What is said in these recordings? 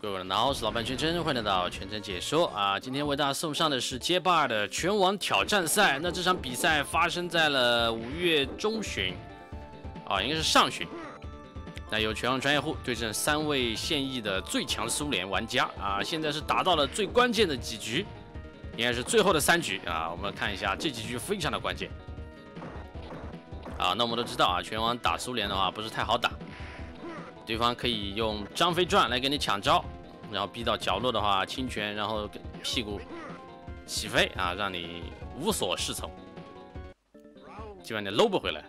各位好，我是老板全真，欢迎来到全真解说啊！今天为大家送上的是街霸的拳王挑战赛。那这场比赛发生在了五月中旬，啊，应该是上旬。那由拳王专业户对阵三位现役的最强苏联玩家啊！现在是达到了最关键的几局，应该是最后的三局啊！我们看一下这几局非常的关键。啊，那我们都知道啊，拳王打苏联的话不是太好打。对方可以用张飞转来给你抢招，然后逼到角落的话，轻拳，然后屁股起飞啊，让你无所适从，基本你搂不回来。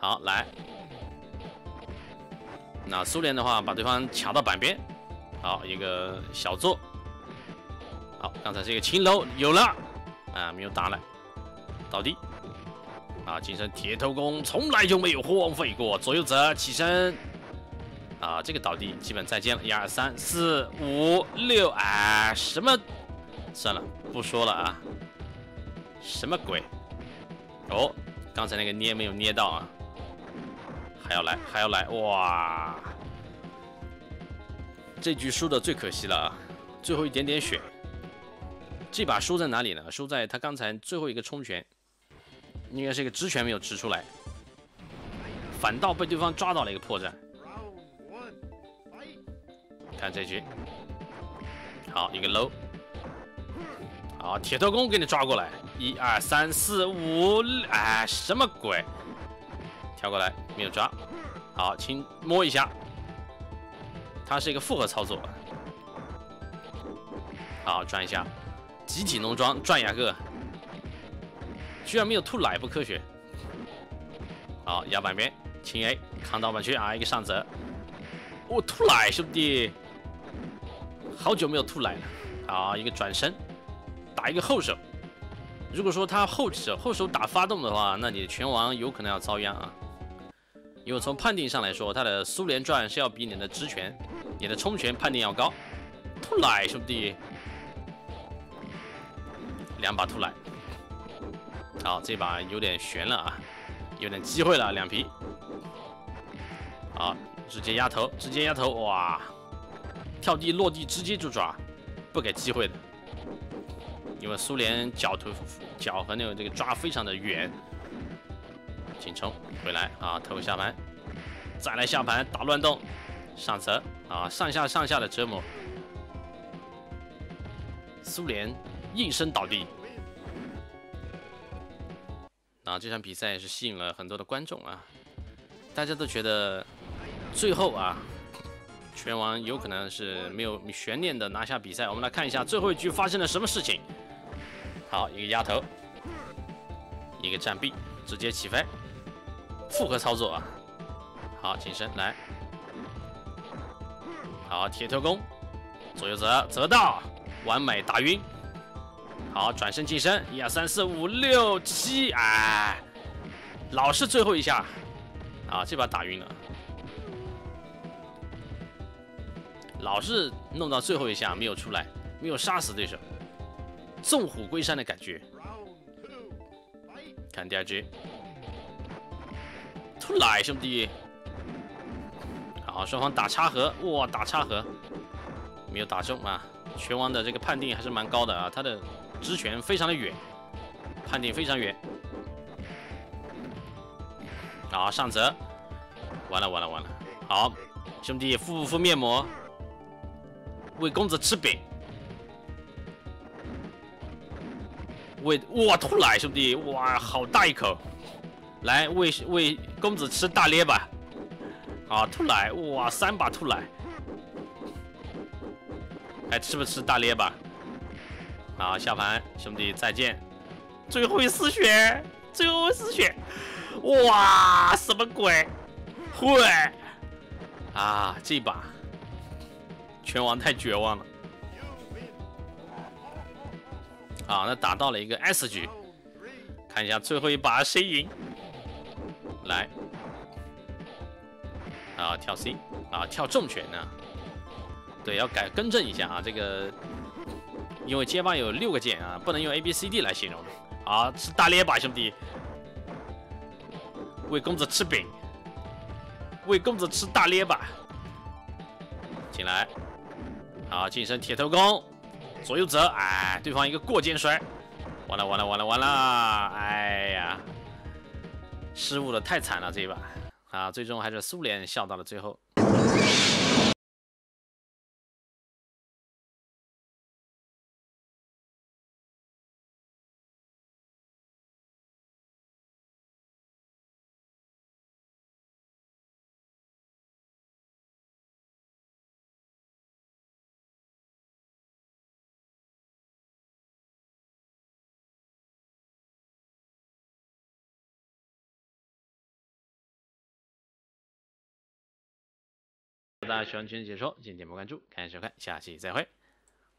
好，来，那苏联的话把对方抢到板边，好一个小坐，好，刚才这个轻楼有了啊，没有打来，倒地，啊，金身铁头功从来就没有荒废过，左右泽起身。啊，这个倒地基本再见了，一二三四五六，哎，什么？算了，不说了啊。什么鬼？哦，刚才那个捏没有捏到啊，还要来，还要来，哇！这局输的最可惜了啊，最后一点点血。这把输在哪里呢？输在他刚才最后一个冲拳，应该是一个直拳没有直出来，反倒被对方抓到了一个破绽。看这局，好一个 low，好铁头功给你抓过来，一二三四五，哎什么鬼？跳过来没有抓，好轻摸一下，它是一个复合操作，好转一下，集体农庄转牙个，居然没有吐奶不科学，好压板边。轻 A 扛到板区啊一个上泽，我吐奶兄弟。好久没有吐奶了，好一个转身，打一个后手。如果说他后手后手打发动的话，那你的拳王有可能要遭殃啊。因为从判定上来说，他的苏联转是要比你的直拳、你的冲拳判定要高。吐奶兄弟，两把吐奶，好这把有点悬了啊，有点机会了两皮。好，直接压头，直接压头，哇！跳地落地直接就抓，不给机会的。因为苏联脚头脚和那个这个抓非常的远。紧冲回来啊，头下盘，再来下盘打乱动，上车啊，上下上下的折磨。苏联应声倒地。啊，这场比赛也是吸引了很多的观众啊，大家都觉得最后啊。拳王有可能是没有悬念的拿下比赛。我们来看一下最后一局发生了什么事情。好，一个压头，一个站臂，直接起飞，复合操作啊。好，近身来，好铁头功，左右泽泽到，完美打晕。好，转身近身，一二三四五六七，哎，老是最后一下，啊，这把打晕了。老是弄到最后一下没有出来，没有杀死对手，纵虎归山的感觉。看第二局，出来兄弟！好，双方打插合，哇，打插合，没有打中啊！拳王的这个判定还是蛮高的啊，他的直拳非常的远，判定非常远。好，上泽，完了完了完了！好，兄弟敷不敷面膜？喂公子吃饼，喂哇吐奶兄弟哇好大一口，来喂喂公子吃大列吧，啊吐奶哇三把吐奶，还吃不吃大列吧？啊下盘兄弟再见，最后一丝血，最后一丝血，哇什么鬼？会。啊这把。拳王太绝望了，好，那打到了一个 S 局，看一下最后一把谁赢。来，啊，跳 C，啊，跳重拳呢？对，要改更正一下啊，这个因为街霸有六个键啊，不能用 A B C D 来形容。啊，吃大咧吧，兄弟，为公子吃饼，为公子吃大咧吧，进来。好，近身铁头功，左右折，哎，对方一个过肩摔，完了完了完了完了，哎呀，失误的太惨了这一把，啊，最终还是苏联笑到了最后。大家喜欢群解说，请点波关注，感谢收看，下期再会。